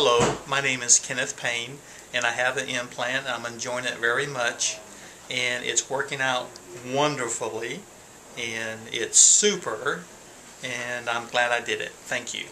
Hello, my name is Kenneth Payne, and I have an implant. I'm enjoying it very much, and it's working out wonderfully, and it's super, and I'm glad I did it. Thank you.